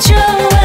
trôi